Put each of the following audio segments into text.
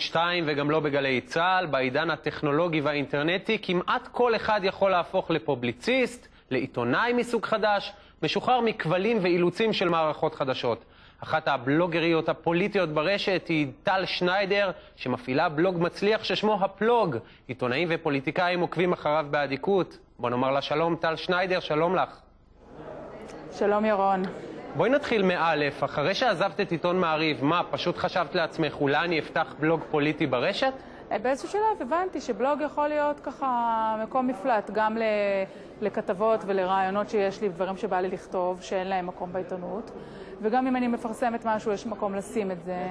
שתיים וגם לא בגלי צה"ל, בעידן הטכנולוגי והאינטרנטי כמעט כל אחד יכול להפוך לפובליציסט, לעיתונאי מסוג חדש, משוחרר מכבלים ואילוצים של מערכות חדשות. אחת הבלוגריות הפוליטיות ברשת היא טל שניידר, שמפעילה בלוג מצליח ששמו הפלוג. עיתונאים ופוליטיקאים עוקבים אחריו באדיקות. בוא נאמר לה שלום, טל שניידר, שלום לך. שלום ירון. בואי נתחיל מאלף, אחרי שעזבת את עיתון מעריב, מה, פשוט חשבת לעצמך, אולי אני אפתח בלוג פוליטי ברשת? באיזשהו שלב הבנתי שבלוג יכול להיות ככה מקום מפלט, גם לכתבות ולרעיונות שיש לי, דברים שבא לי לכתוב, שאין להם מקום בעיתונות, וגם אם אני מפרסמת משהו, יש מקום לשים את זה,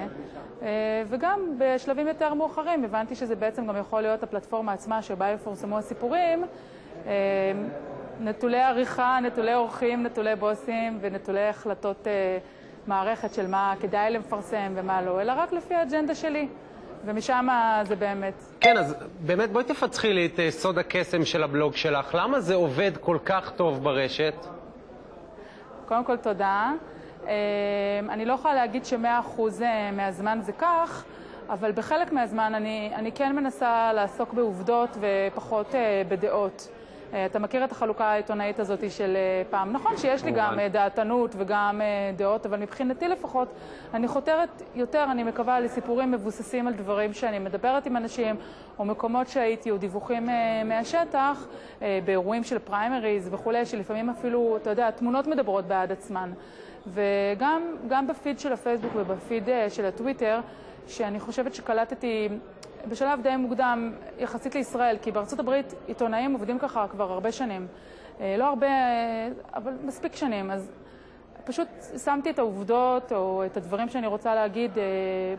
וגם בשלבים יותר מאוחרים הבנתי שזה בעצם גם יכול להיות הפלטפורמה עצמה שבה יפורסמו הסיפורים, נטולי עריכה, נטולי עורכים, נטולי בוסים ונטולי החלטות אה, מערכת של מה כדאי לפרסם ומה לא, אלא רק לפי האג'נדה שלי. ומשם זה באמת. כן, אז באמת בואי תפצחי לי את סוד הקסם של הבלוג שלך. למה זה עובד כל כך טוב ברשת? קודם כל תודה. אני לא יכולה להגיד שמאה אחוז מהזמן זה כך, אבל בחלק מהזמן אני, אני כן מנסה לעסוק בעובדות ופחות בדעות. אתה מכיר את החלוקה העיתונאית הזאת של פעם. נכון שיש לי גם דעתנות וגם דעות, אבל מבחינתי לפחות, אני חותרת יותר, אני מקווה, לסיפורים מבוססים על דברים שאני מדברת עם אנשים, או מקומות שהייתי, או דיווחים מהשטח, באירועים של פריימריז וכולי, שלפעמים אפילו, אתה יודע, תמונות מדברות בעד עצמן. וגם בפיד של הפייסבוק ובפיד של הטוויטר, שאני חושבת שקלטתי בשלב די מוקדם יחסית לישראל, כי בארצות הברית עיתונאים עובדים ככה כבר הרבה שנים. לא הרבה, אבל מספיק שנים. אז פשוט שמתי את העובדות או את הדברים שאני רוצה להגיד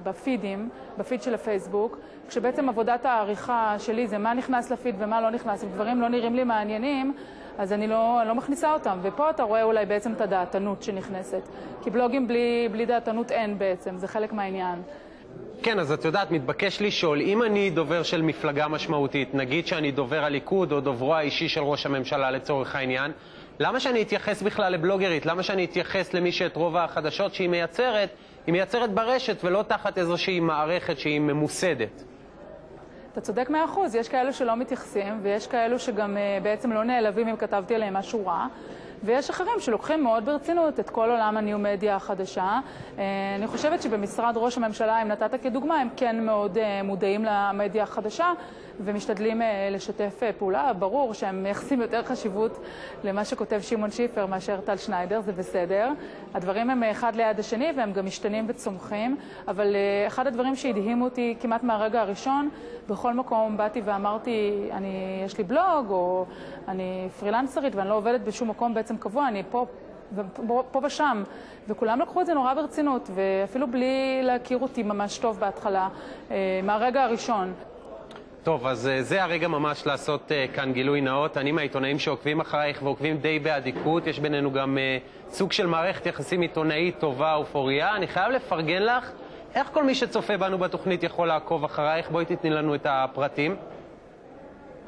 בפידים, בפיד של הפייסבוק, כשבעצם עבודת העריכה שלי זה מה נכנס לפיד ומה לא נכנס, אם דברים לא נראים לי מעניינים, אז אני לא, לא מכניסה אותם. ופה אתה רואה אולי בעצם את הדעתנות שנכנסת. כי בלוגים בלי, בלי דעתנות אין בעצם, זה חלק מהעניין. כן, אז את יודעת, מתבקש לשאול, אם אני דובר של מפלגה משמעותית, נגיד שאני דובר הליכוד או דוברו האישי של ראש הממשלה לצורך העניין, למה שאני אתייחס בכלל לבלוגרית? למה שאני אתייחס למי שאת רוב החדשות שהיא מייצרת, היא מייצרת ברשת ולא תחת איזושהי מערכת שהיא ממוסדת? אתה צודק מאה אחוז, יש כאלו שלא מתייחסים ויש כאלו שגם בעצם לא נעלבים אם כתבתי עליהם משהו רע. ויש אחרים שלוקחים מאוד ברצינות את כל עולם הניו-מדיה החדשה. אני חושבת שבמשרד ראש הממשלה, אם נתת כדוגמה, הם כן מאוד מודעים למדיה החדשה ומשתדלים לשתף פעולה. ברור שהם מייחסים יותר חשיבות למה שכותב שמעון שיפר מאשר טל שניידר, זה בסדר. הדברים הם אחד ליד השני והם גם משתנים וצומחים, אבל אחד הדברים שהדהימו אותי כמעט מהרגע הראשון, בכל מקום באתי ואמרתי, אני, יש לי בלוג או אני פרילנסרית ואני לא עובדת בשום מקום בעצם קבוע, אני פה, פה ושם, וכולם לקחו את זה נורא ברצינות, ואפילו בלי להכיר אותי ממש טוב בהתחלה, מהרגע הראשון. טוב, אז זה הרגע ממש לעשות כאן גילוי נאות. אני מהעיתונאים שעוקבים אחרייך ועוקבים די באדיקות. יש בינינו גם סוג של מערכת יחסים עיתונאית טובה ופוריה. אני חייב לפרגן לך. איך כל מי שצופה בנו בתוכנית יכול לעקוב אחרייך? בואי תתני לנו את הפרטים.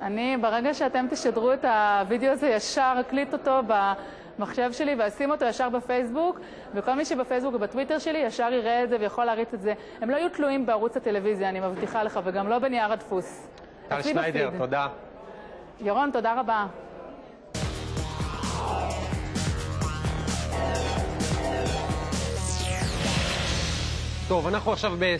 אני, ברגע שאתם תשדרו את הוידאו הזה, ישר אקליט אותו במחשב שלי ואשים אותו ישר בפייסבוק, וכל מי שבפייסבוק ובטוויטר שלי ישר יראה את זה ויכול להריץ את זה. הם לא יהיו תלויים בערוץ הטלוויזיה, אני מבטיחה לך, וגם לא בנייר הדפוס. טל שניידר, תודה. ירון, תודה רבה. טוב, אנחנו עכשיו ב...